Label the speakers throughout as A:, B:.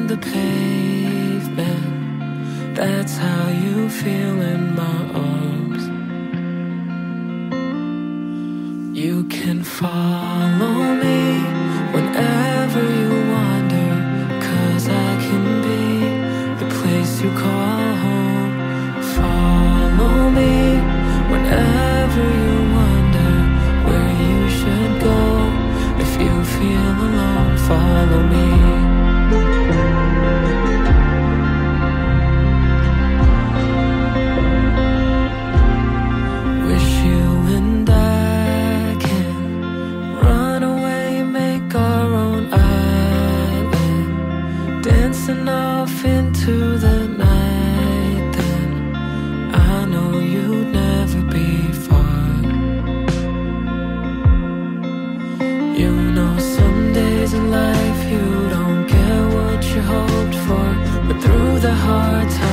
A: and the pavement. That's how you feel in my arms. You can follow me. a hard time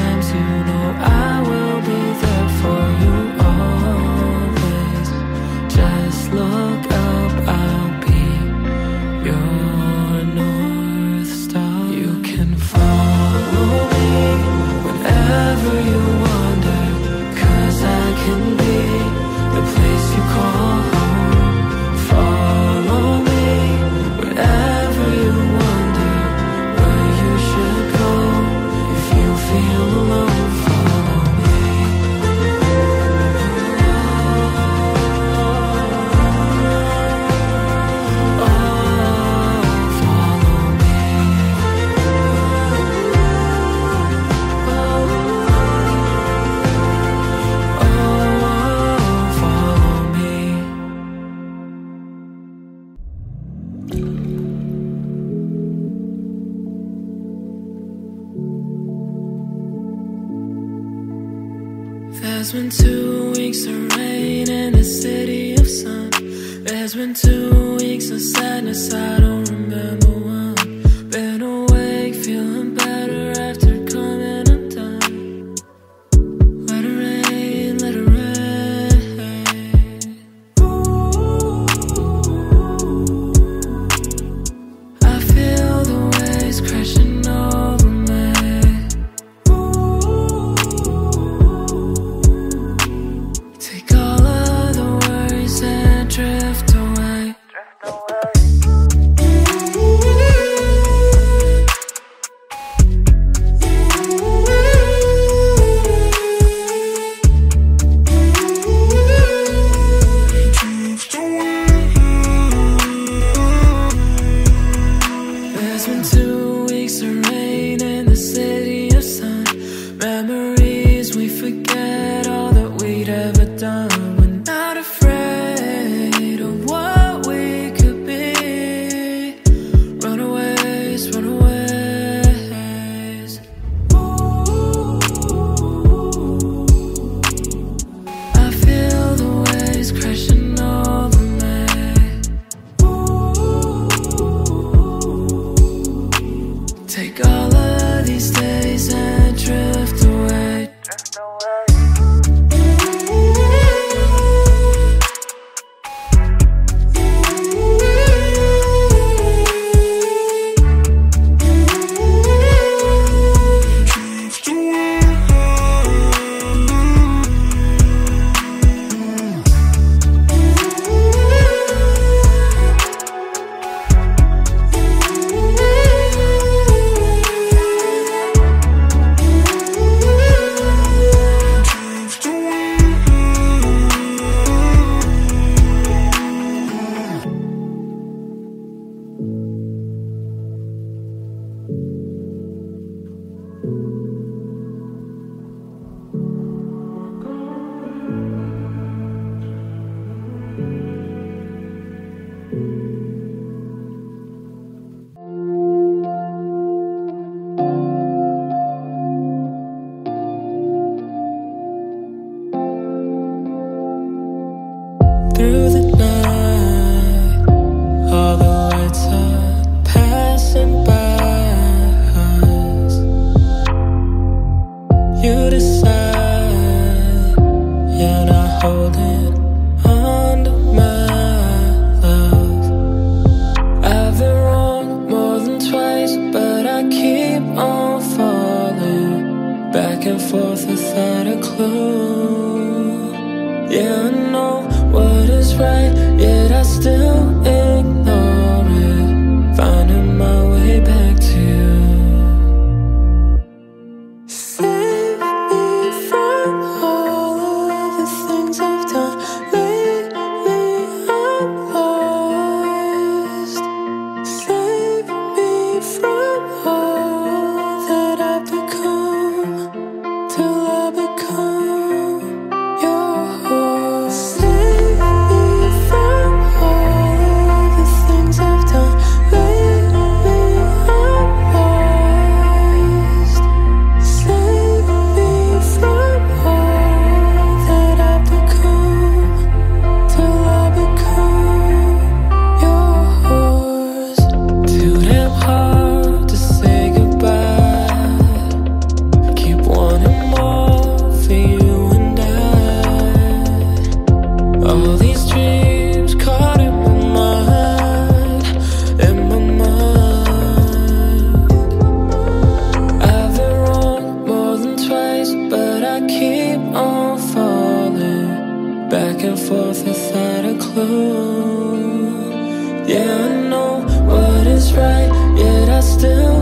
A: right, yet I still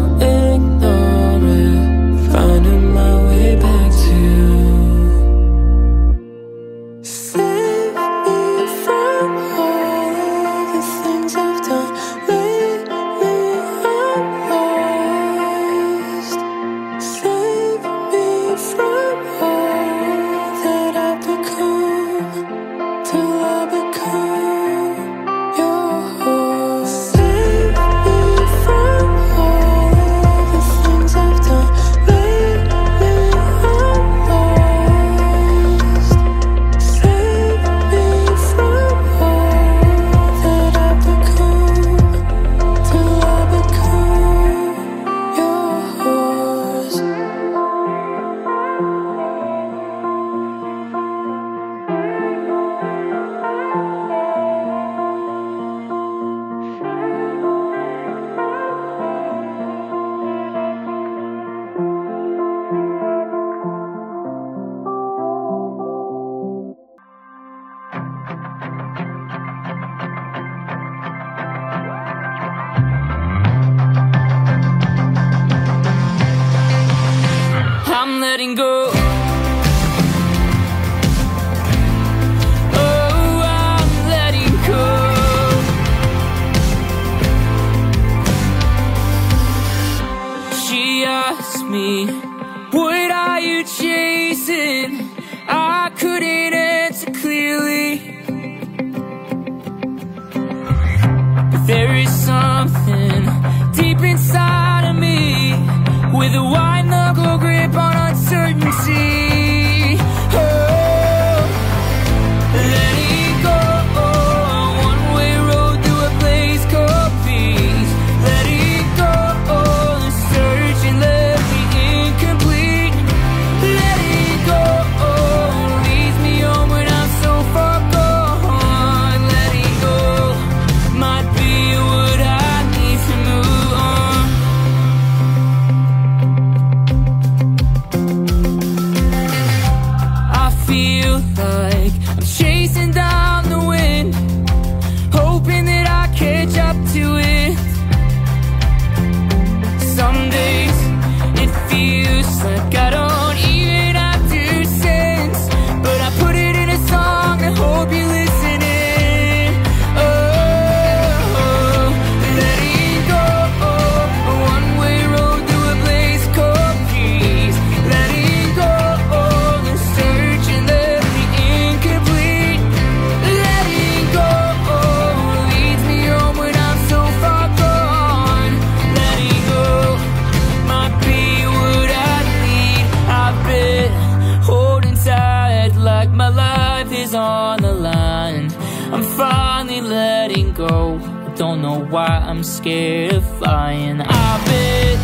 B: letting go. I don't know why I'm scared of flying. I've been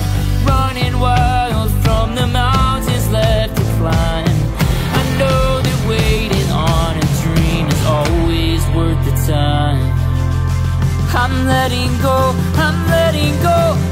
B: running wild from the mountains left to climb. I know that waiting on a dream is always worth the time. I'm letting go, I'm letting go.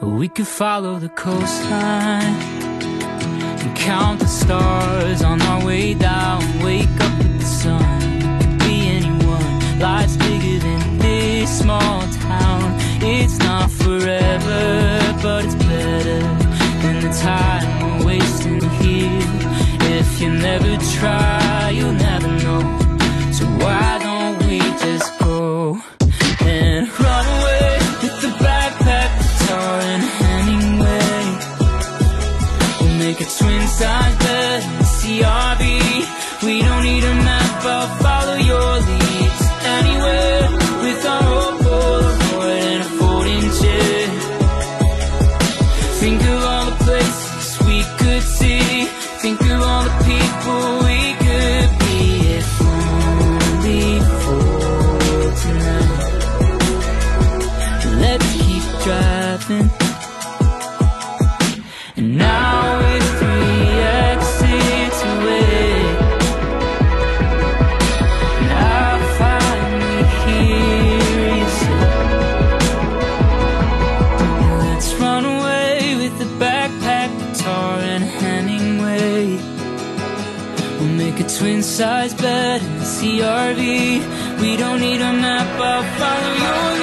B: We could follow the coastline and count the stars on our way down. Wake up with the sun. Could be anyone. Life's bigger than this small town. It's not forever, but it's better than the time we're wasting here. If you never try, you'll never. size bed in the CRV. We don't need a map, I'll follow your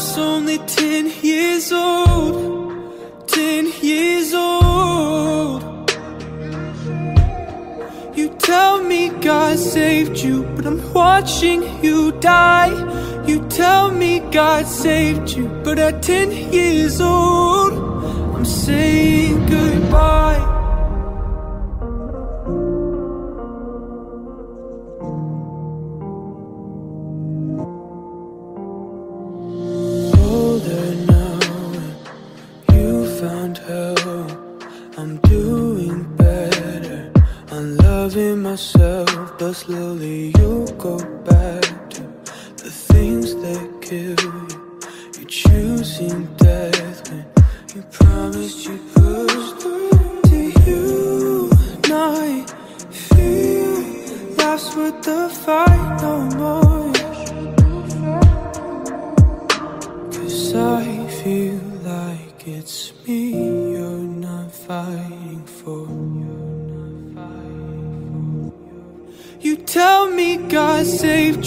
B: was only ten years old. Ten years
A: old. You tell me God saved you But I'm watching you die. You tell me God saved you But at ten years old I'm saying goodbye.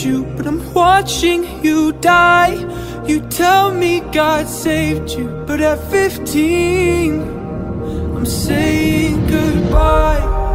A: you, but I'm watching you die. You tell me God saved you, but at 15 I'm saying goodbye.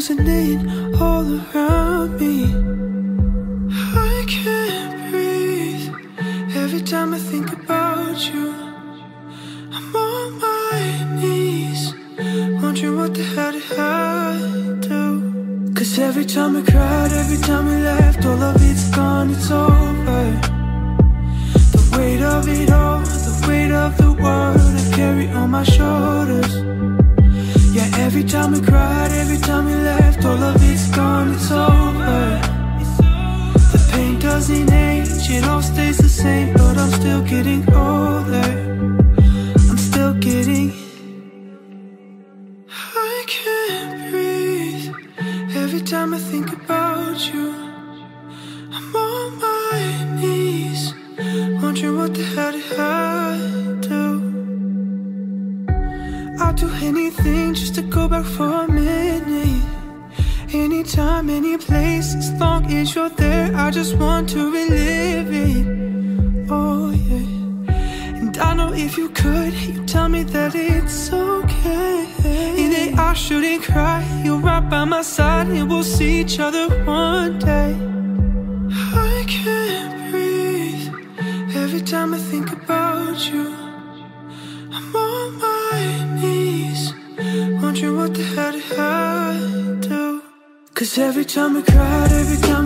A: closing in all around me. and we'll see each other one day. I can't breathe. Every time I think about you I'm on my knees wondering what the hell did I do? Cause every time I cried, every time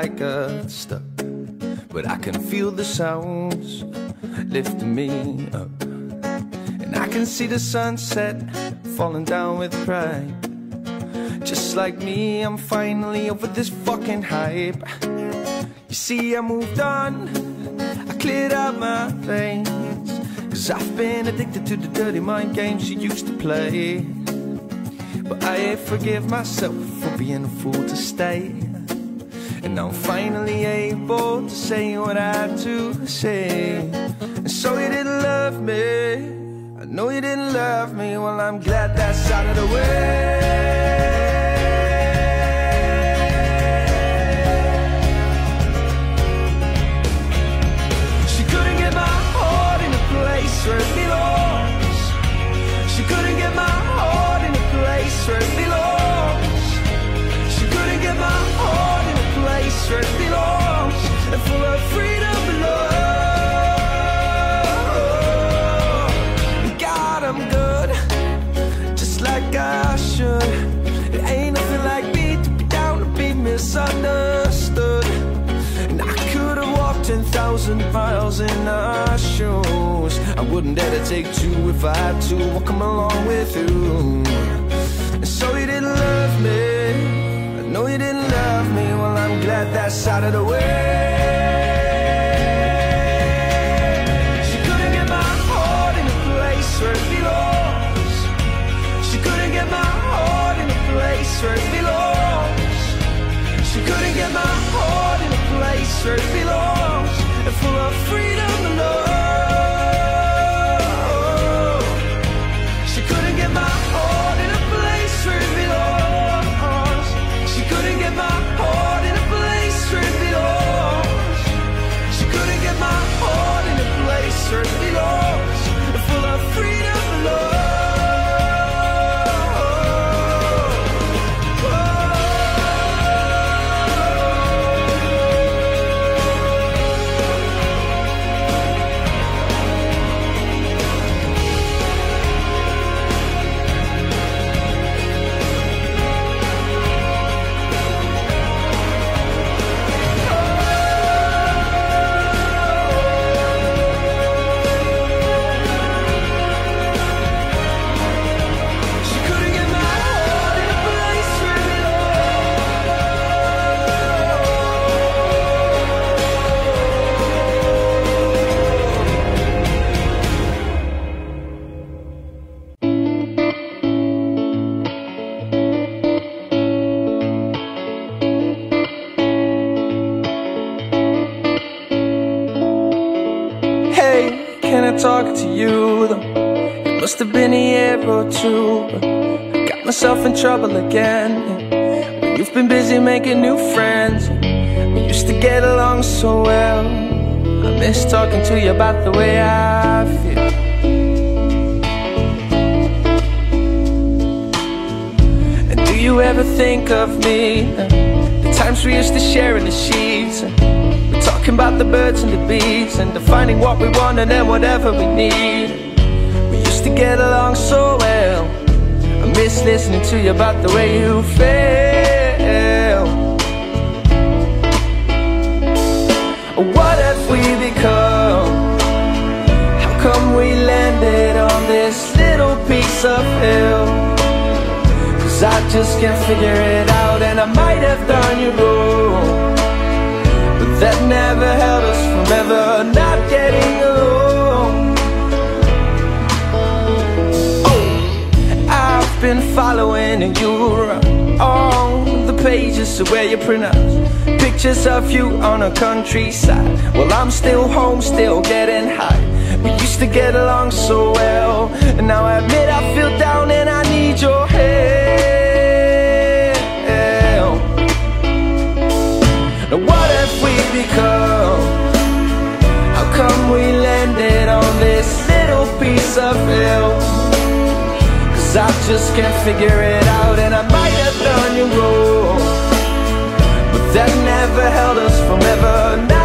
C: I got
D: stuck, but I can feel the sounds lifting me up. And I can see the sunset falling down with pride. Just like me, I'm finally over this fucking hype. You see, I moved on, I cleared out my veins. Cause I've been addicted to the dirty mind games you used to play. But I forgive myself for being a fool to stay. And I'm finally able to say what I have to say. And so you didn't love me. I know you didn't love me. Well, I'm glad that's out of the way. 10,000 miles in our shoes. I wouldn't dare to take two if I had to walk 'em along with you. And so you didn't love me. I know you didn't love me. Well, I'm glad that's out of the way. She couldn't get my heart in a place where it belongs. She couldn't get my heart in a place where it belongs. She couldn't get my heart in a place where it belongs. Talk to you? Though? It must have been a year or two, but I got myself in trouble again. Well, you've been busy making new friends. We used to get along so well. I miss talking to you about the way I feel. And do you ever think of me? The times we used to share in the sheets. Talking about the birds and the bees and defining what we want and then whatever we need. We used to get along so well. I miss listening to you about the way you feel. What have we become? How come we landed on this little piece of hill? Cause I just can't figure it out and I might have done you wrong. That never held us from ever not getting along. Oh, I've been following you around all the pages of where you pronounce pictures of you on a countryside. Well, I'm still home, still getting high. We used to get along so well, and now I admit I feel down and I need your help. Become? How come we landed on this little piece of hill? Cause I just can't figure it out and I might have done you wrong But that never held us from ever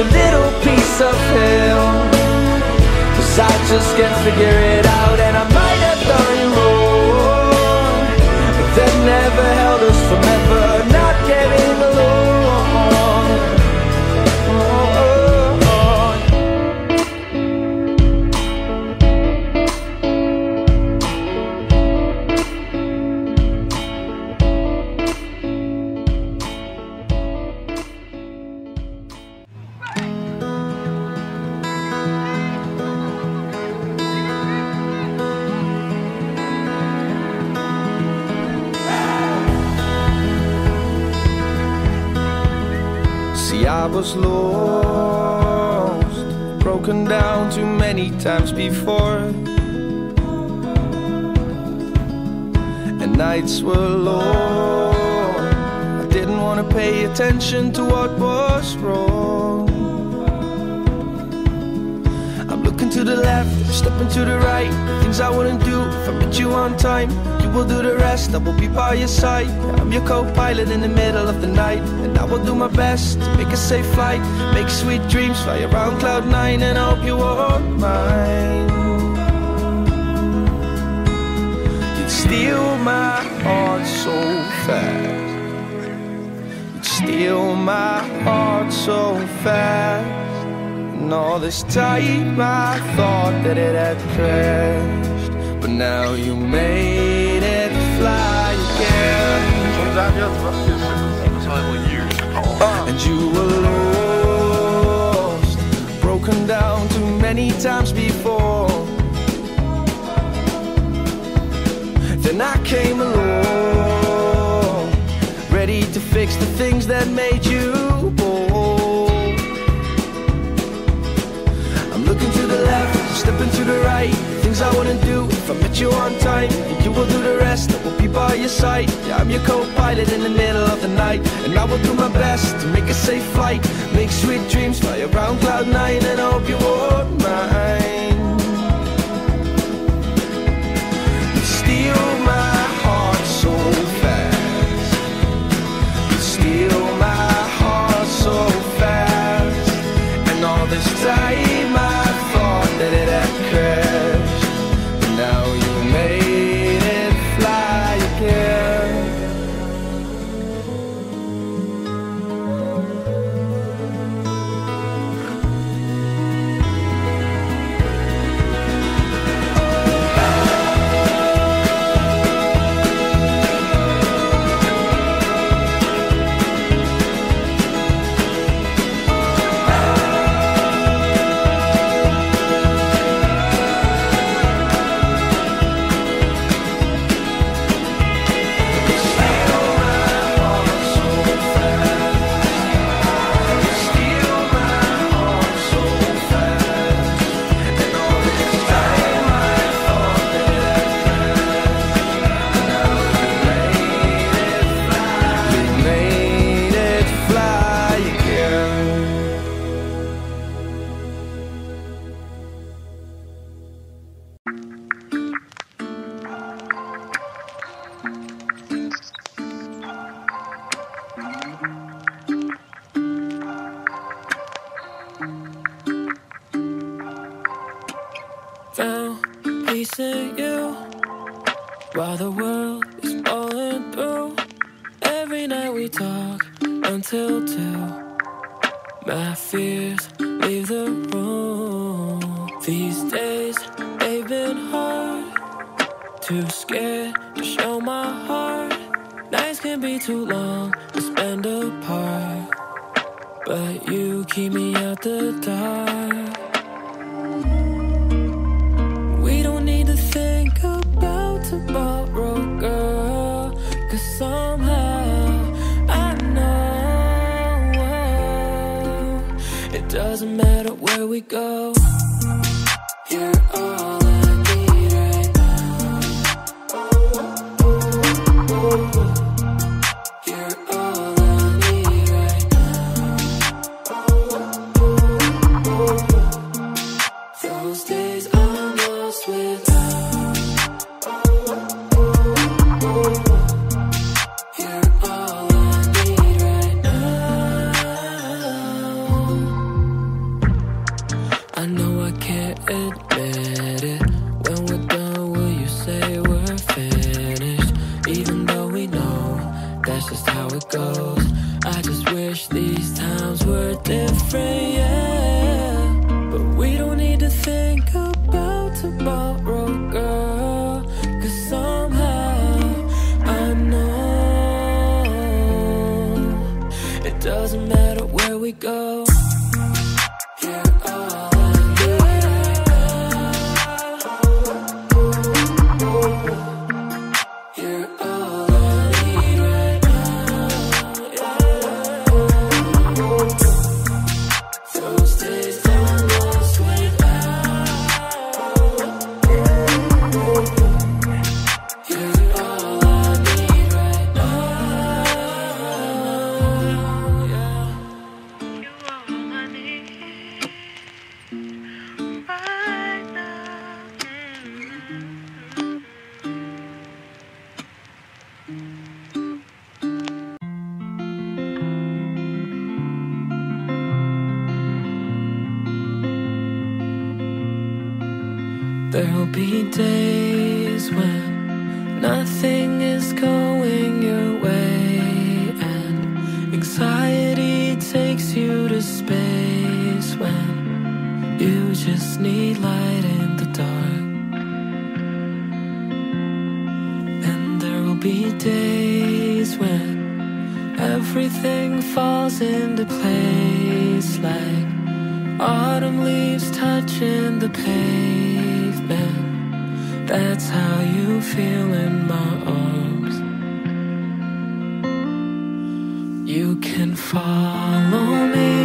D: a little piece of hell. Cause I just can't figure it out and I might was lost, broken down too many times before. And nights were long. I didn't want to pay attention to what was wrong. I'm looking to the left, stepping to the right. Things I wouldn't do if I met you on time. Will do the rest, I will be by your side. I'm your co pilot in the middle of the night. And I will do my best to make a safe flight. Make sweet dreams, fly around cloud nine, and I hope you won't mind. You'd steal my heart so fast. You'd steal my heart so fast. And all this time I thought that it had crashed. But now you made fly again. Uh. And you were lost, broken down too many times before. Then I came along, ready to fix the things that made you bold. I'm looking to the left, stepping to the right. Things I wouldn't do if I met you on time. And you will do the rest, I will be by your side. Yeah, I'm your co pilot in the middle of the night. And I will do my best to make a safe flight. Make sweet dreams, fly around cloud nine. And I hope you won't mind. My
B: the
A: pavement. That's how you feel in my arms. You can follow me.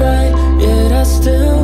A: Yet I still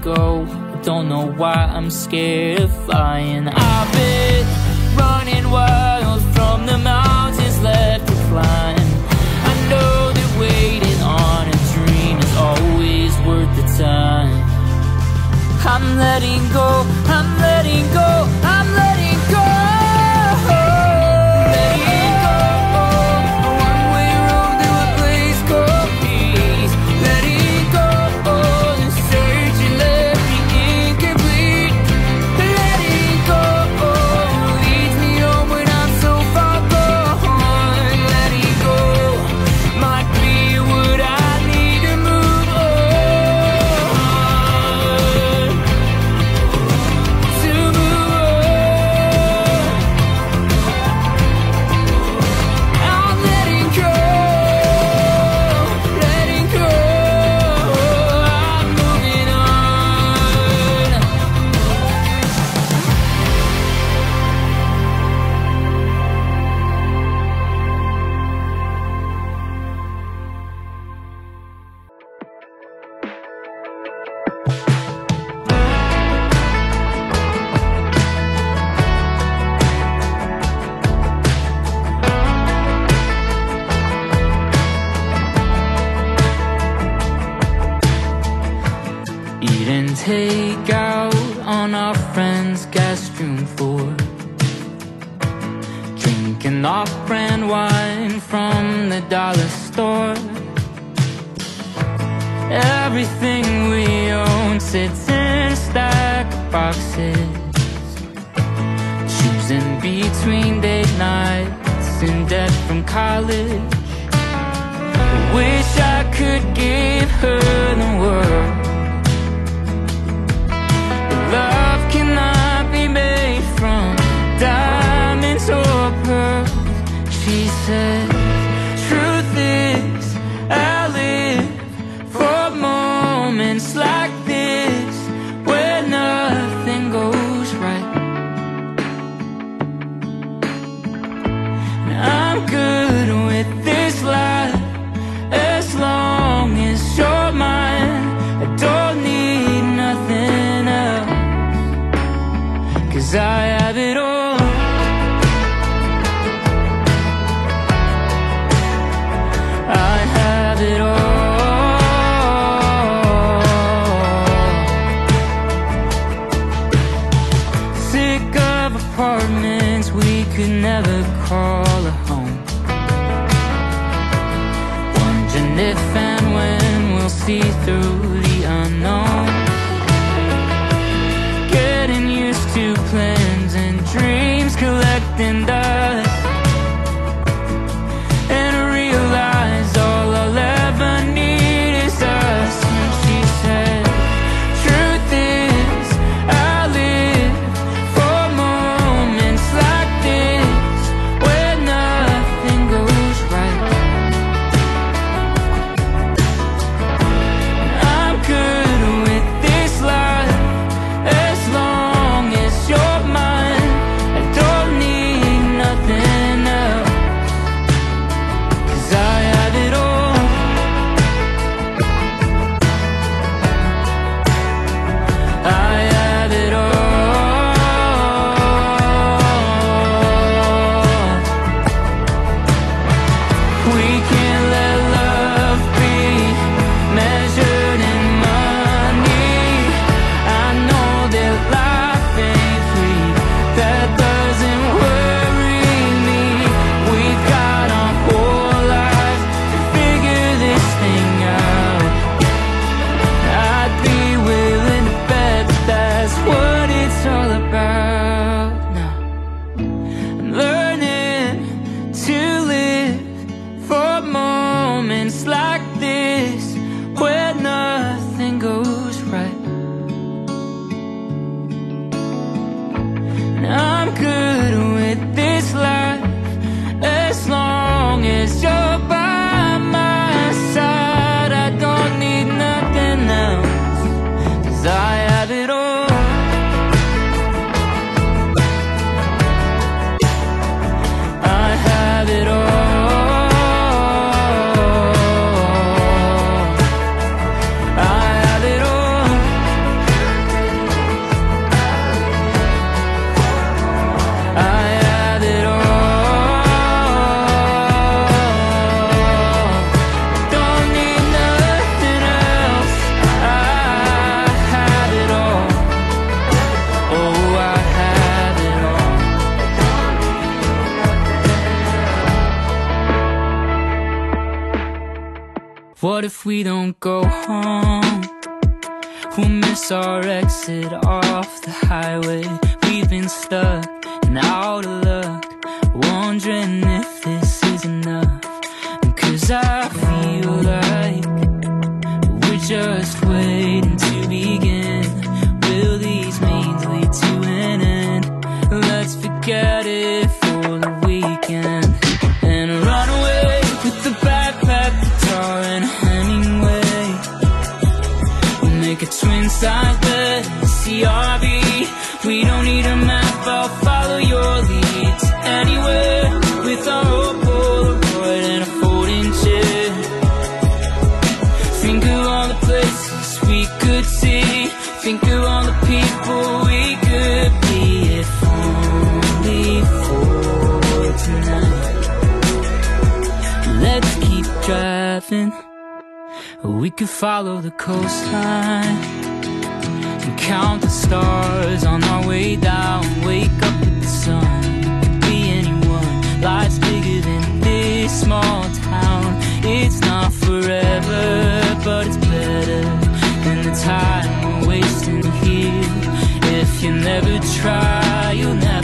B: go. I Don't know why I'm scared of flying. I've been running wild from the mountains left to climb. I know that waiting on a dream is always worth the time. I'm letting go, I'm letting go. We could follow the coastline and
E: count the stars on our way down. Wake up with the sun. Be anyone. Life's bigger than this small town. It's not forever, but it's better than the time we're wasting here. If you never try, you'll never.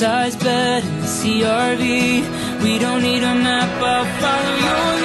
E: size bed in the CRV. We don't need a map, I'll follow your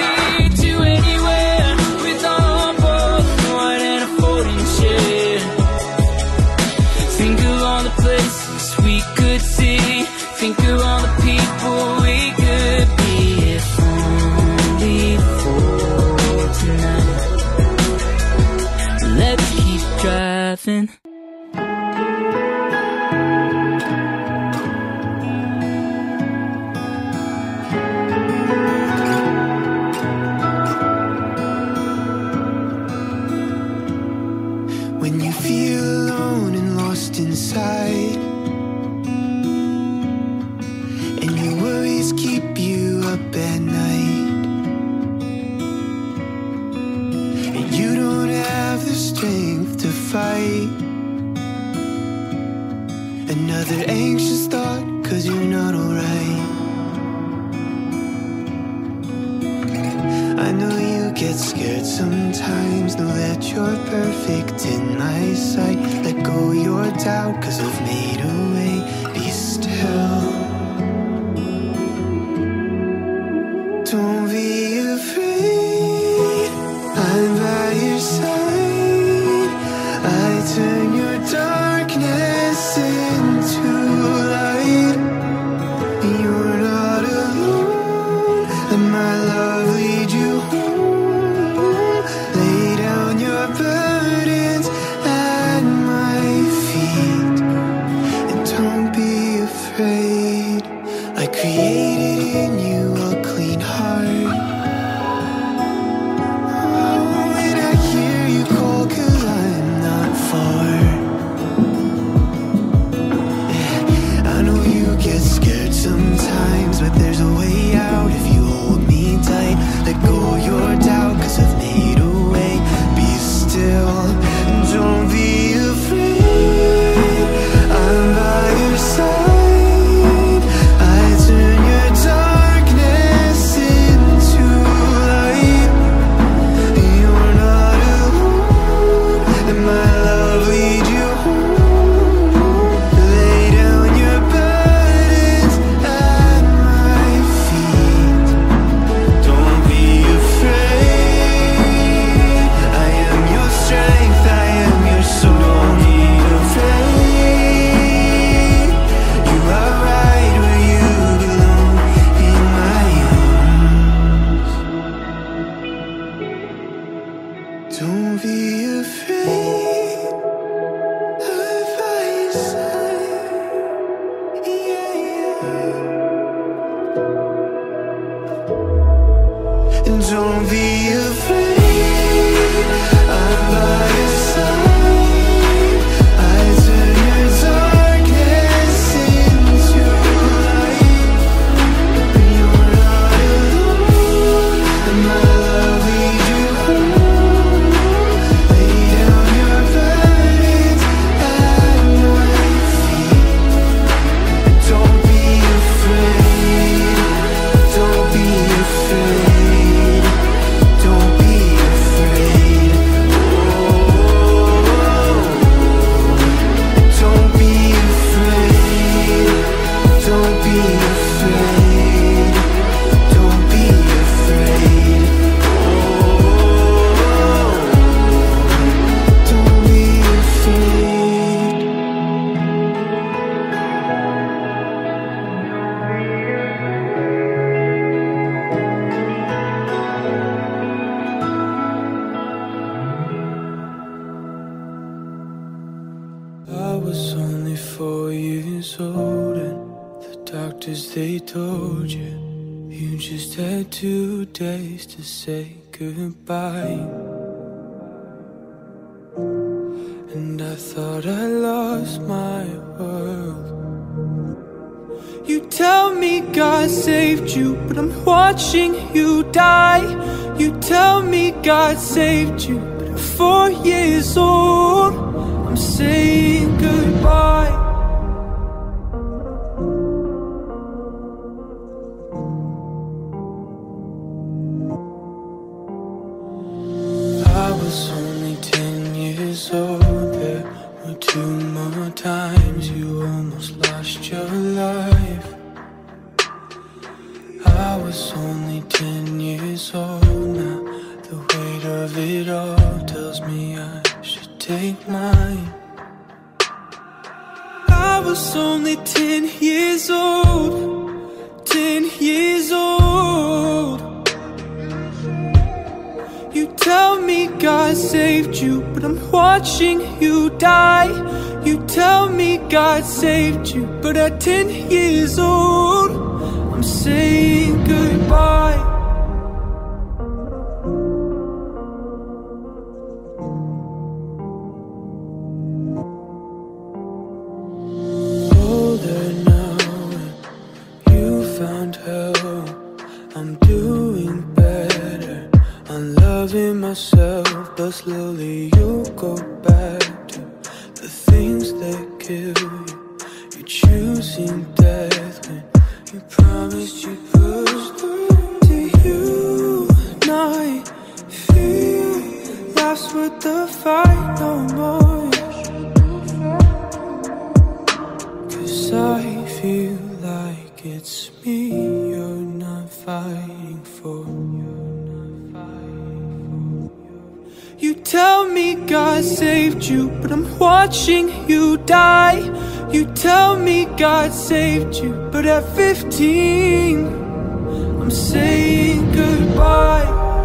A: ten years old, ten years old. You tell me God saved you, but I'm watching you die. You tell me God saved you, but at ten years old I'm saying goodbye. you, but I'm watching you die. You tell me God saved you, but at 15 I'm saying goodbye.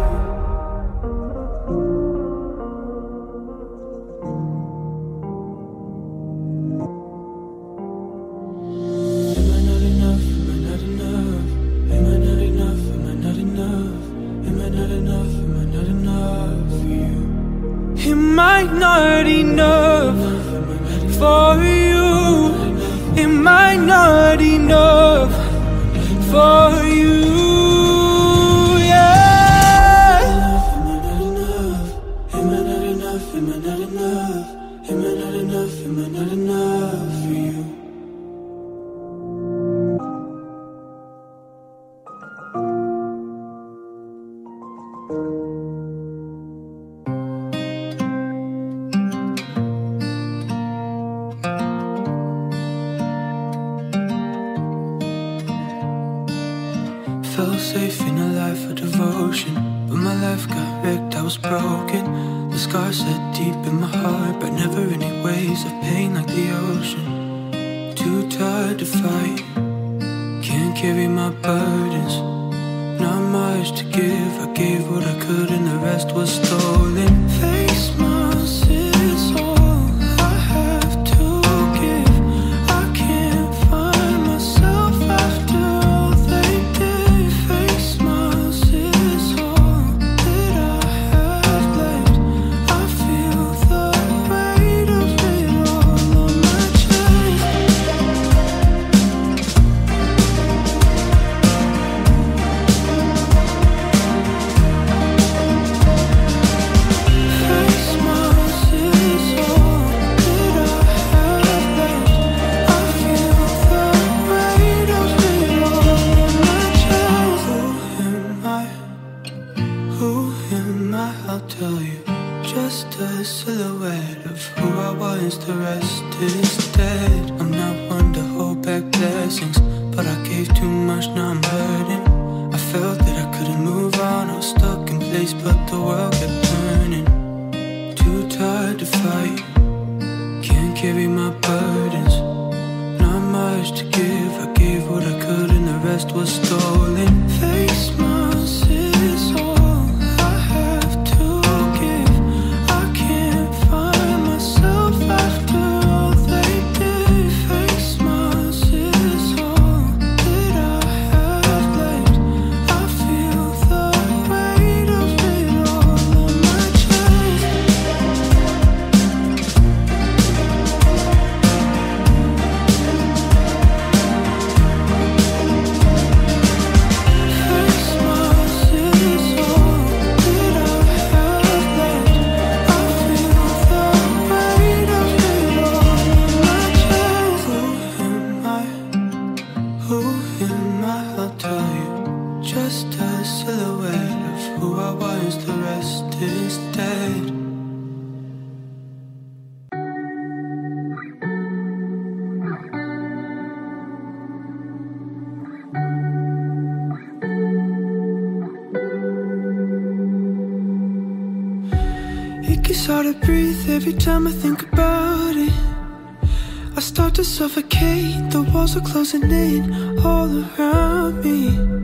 A: all around me.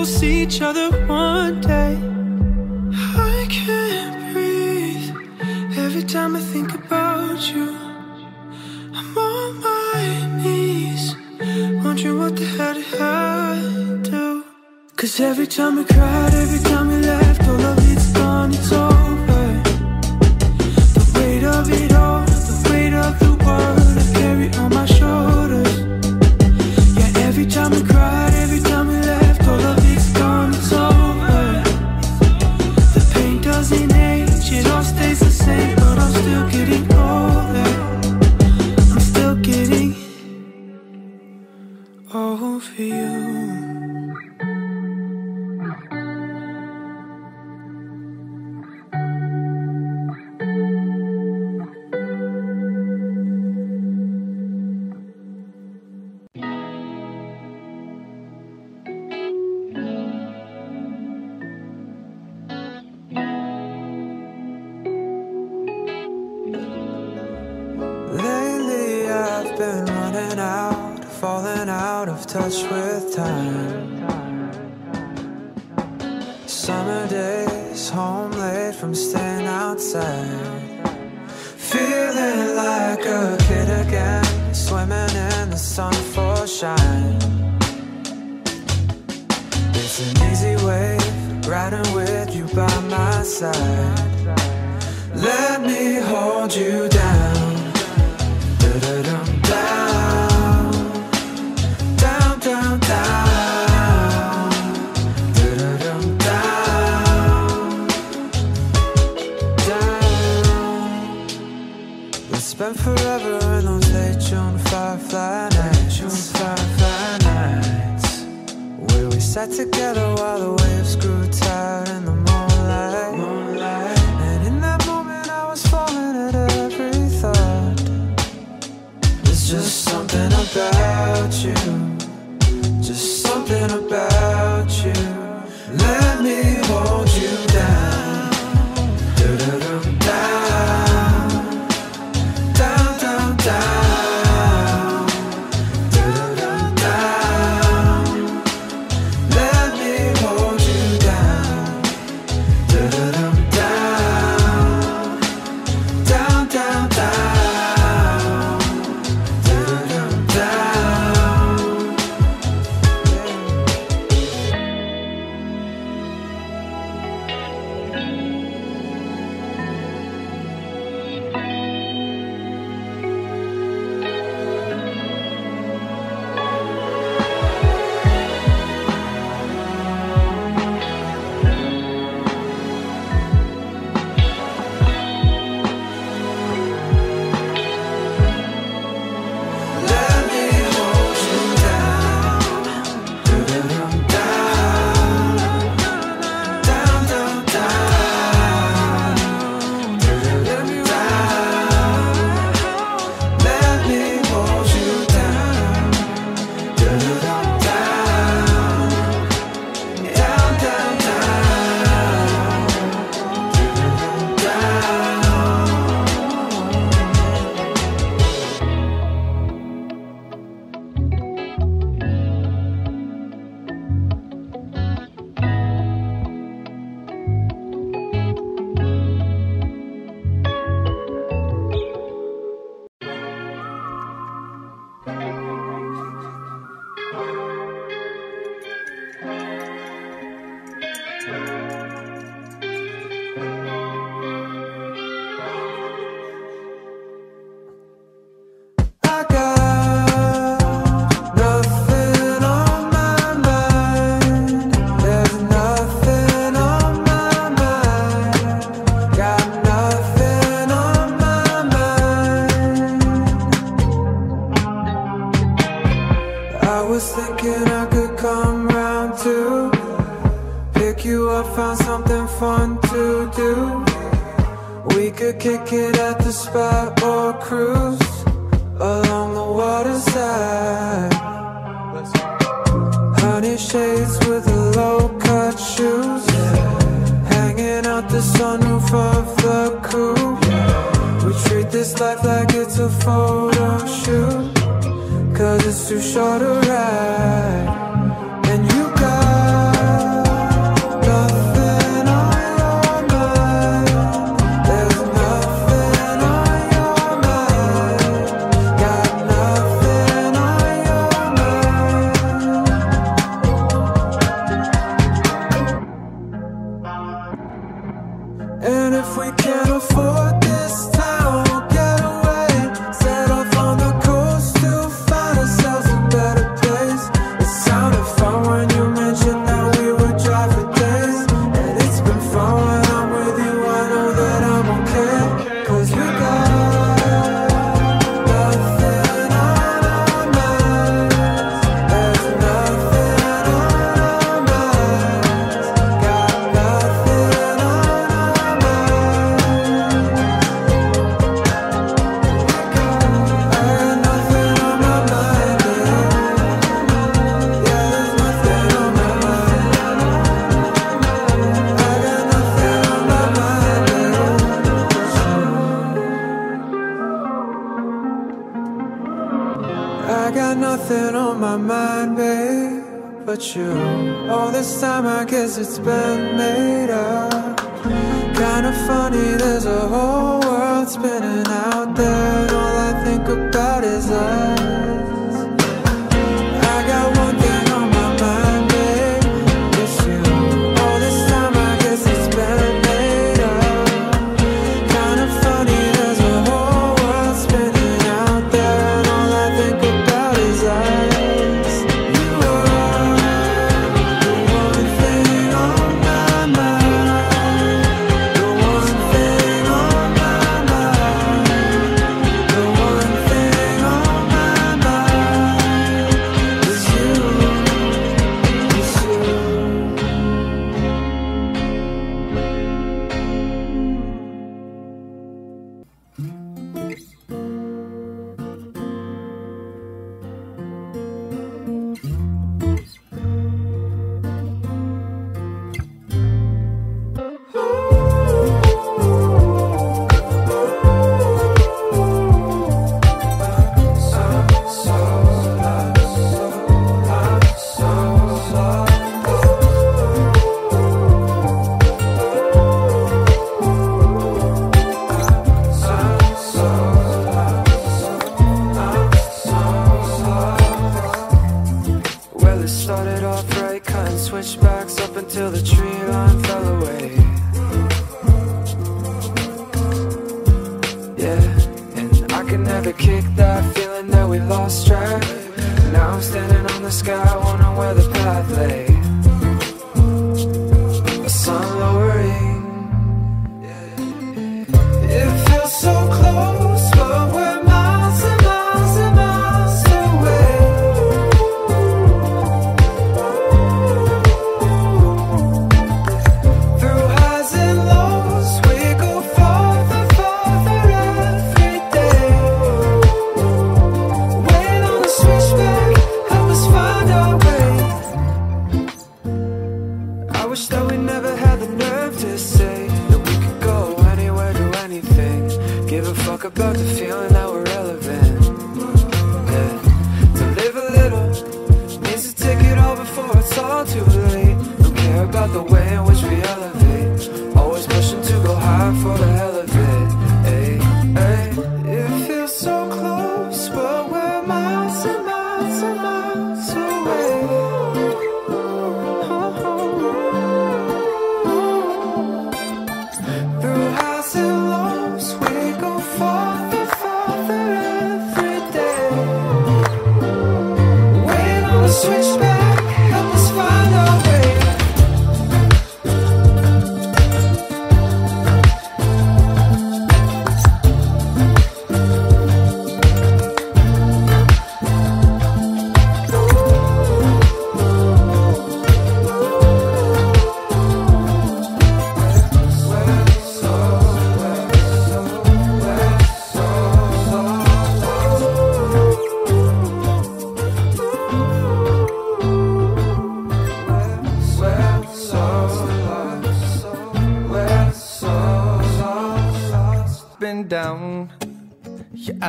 A: we'll see each other one day. I can't breathe Every time I think about you. I'm on my knees Wondering what the hell did I do? Cause every time I cried, every time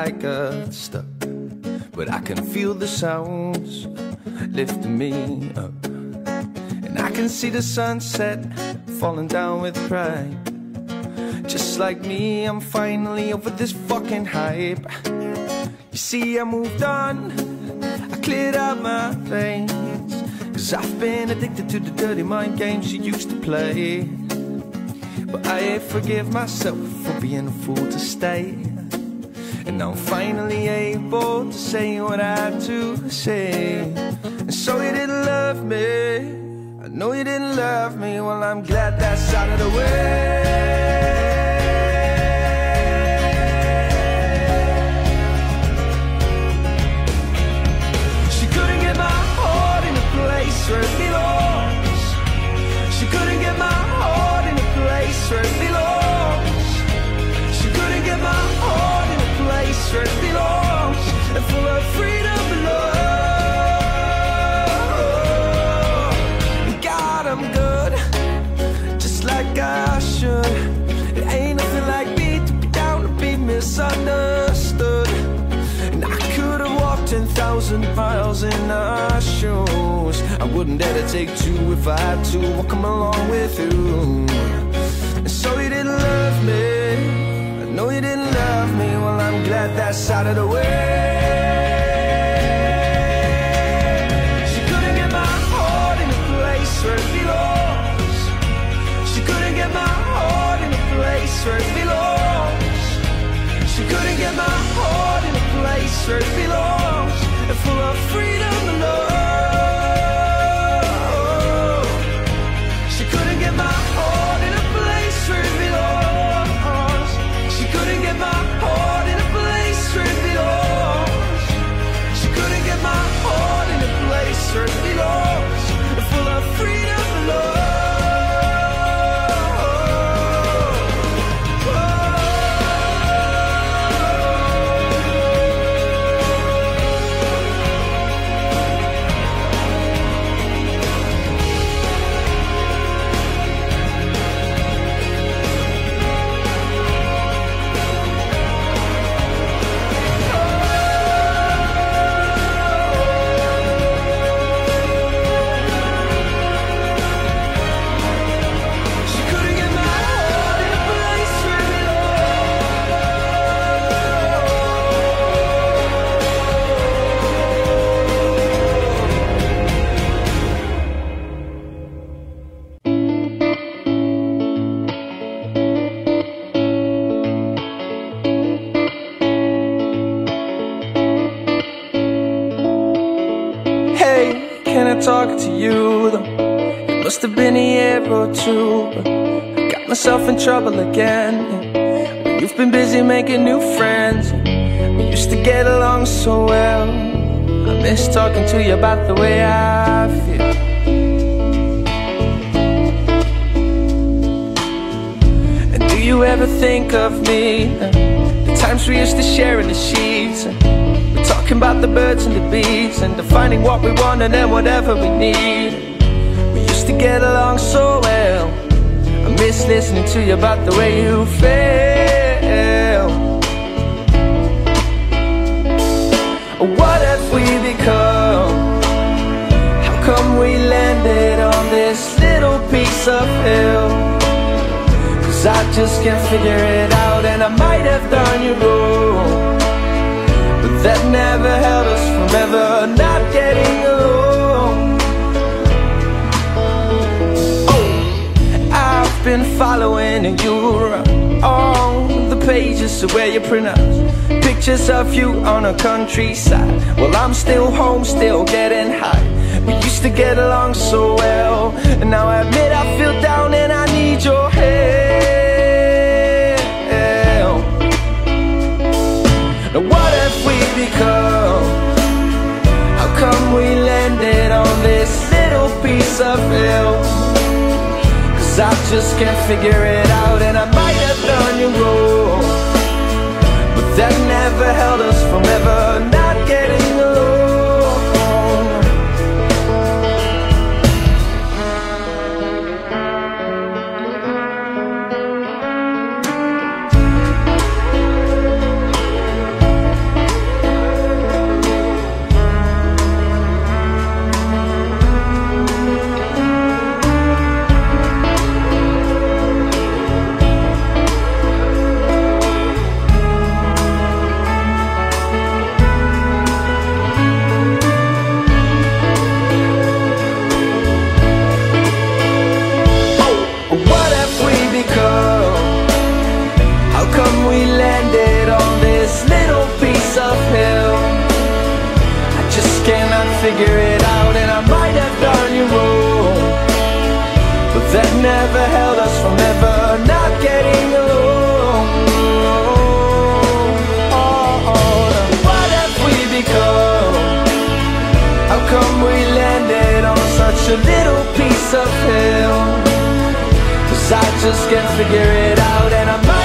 C: I got
D: stuck. But I can feel the sounds lifting me up. And I can see the sunset falling down with pride. Just like me, I'm finally over this fucking hype. You see, I moved on, I cleared out my veins. Cause I've been addicted to the dirty mind games you used to play. But I forgive myself for being a fool to stay. And I'm finally able to say what I have to say. And so you didn't love me. I know you didn't love me. Well, I'm glad that's out of the way. 10,000 miles in our shoes. I wouldn't dare to take two if I had to walk them along with you. And so you didn't love me. I know you didn't love me. Well, I'm glad that's out of the way. She couldn't get my heart in a place where it belongs. She couldn't get my heart in a place where it belongs. She couldn't get my heart in a place where it belongs. Hey, can I talk to you? Though? It must have been a year or two, but I got myself in trouble again. But you've been busy making new friends. We used to get along so well. I miss talking to you about the way I feel. And do you ever think of me? The times we used to share in the sheets. Talking about the birds and the bees and defining what we want and then whatever we need. We used to get along so well. I miss listening to you about the way you feel. What have we become? How come we landed on this little piece of hill? Cause I just can't figure it out and I might have done you wrong that never held us from ever not getting along. Oh, I've been following you around all the pages of where you pronounce Pictures of you on a countryside. Well, I'm still home, still getting high. We used to get along so well. And now I admit I feel down and I need your help become? How come we landed on this little piece of hill? Cause I just can't figure it out and I might have done you wrong But that never held us from ever a little piece of hill? Cause I just can't figure it out And I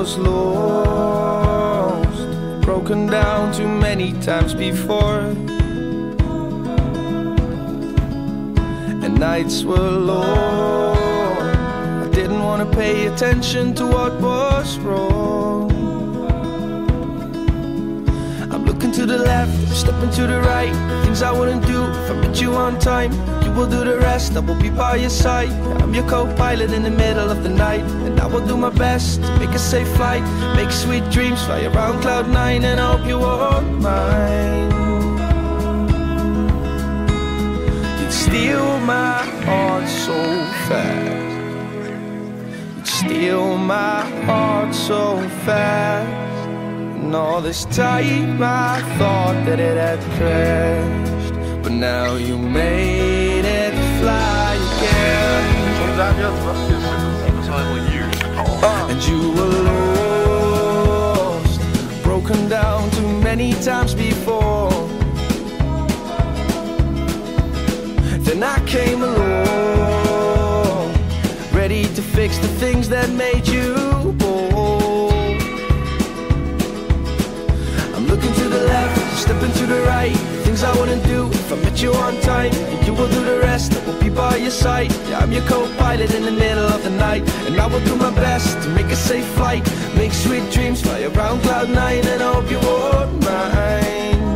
D: was lost, broken down too many times before. And nights were long. I didn't want to pay attention to what was wrong. I'm looking to the left, stepping to the right. Things I wouldn't do if I met you on time. Will do the rest, I will be by your side. I'm your co pilot in the middle of the night. And I will do my best to make a safe flight. Make sweet dreams, fly around cloud nine, and I hope you won't mind. You'd steal my heart so fast. You'd steal my heart so fast. And all this time I thought that it had crashed. But now you made fly again. And you were lost, broken down too many times before. Then I came along, ready to fix the things that made you bold. I'm looking to the left, stepping to the right. Things I wouldn't do if I met you on time. And you will do the rest, I will be by your side. Yeah, I'm your co pilot in the middle of the night. And I will do my best to make a safe flight. Make sweet dreams, fly around cloud nine, and I hope you won't mind.